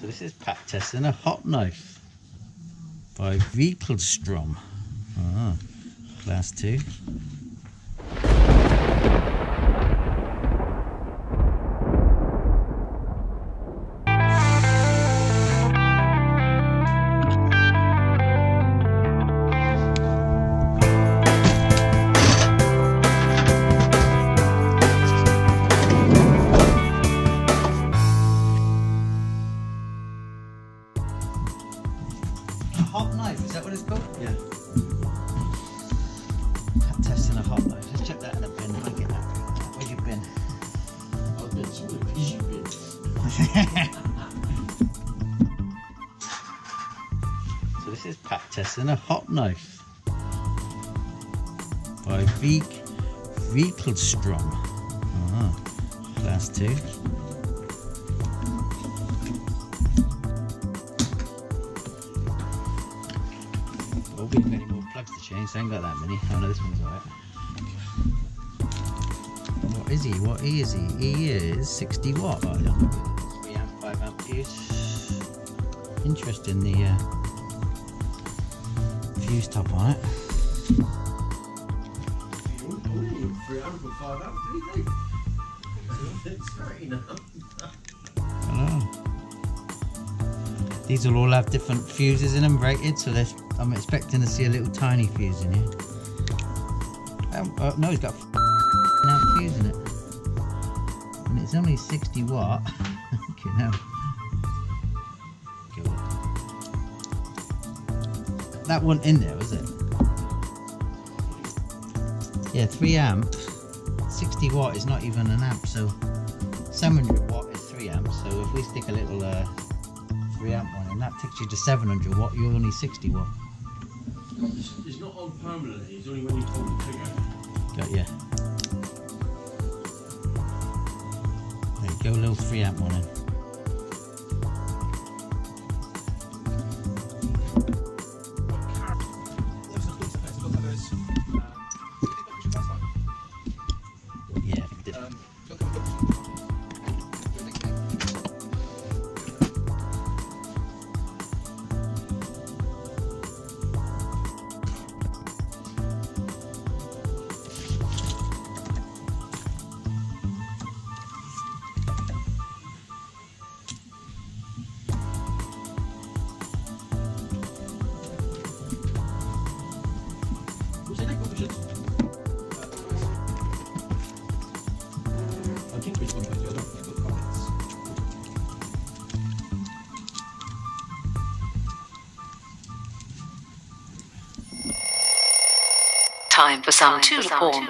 So this is Pat testing a hot knife by Wiekelstrom. Ah, class 2. Hot knife, is that what it's called? Yeah. Pat testing a hot knife. Let's check that in the bin. I'll get that. Where's your bin? I'll bet you would because you've been. so this is Pat testing a hot knife by Viek Wiekelstrom. Ah, class 2. Oh, we've got any more plugs to change. I ain't got that many. Oh no, this one's alright. What is he? What is he? He is 60 watt. Oh, know. 3 amp, 5 amp fuse. Interesting, the uh, fuse top on it. These will all have different fuses in them rated, so there's, I'm expecting to see a little tiny fuse in here. Um, oh, no, it's got a amp fuse in it. And it's only 60 watt. okay, now. Go on. That wasn't in there, was it? Yeah, 3 amp. 60 watt is not even an amp, so 700 watt is 3 amps. So if we stick a little uh, 3 amp one in, that takes you to 700 watt. You're only 60 watt. It's, not on permanently, it's only when you pull the trigger. Got you go, a little 3 amp one in. Time for some tool porn.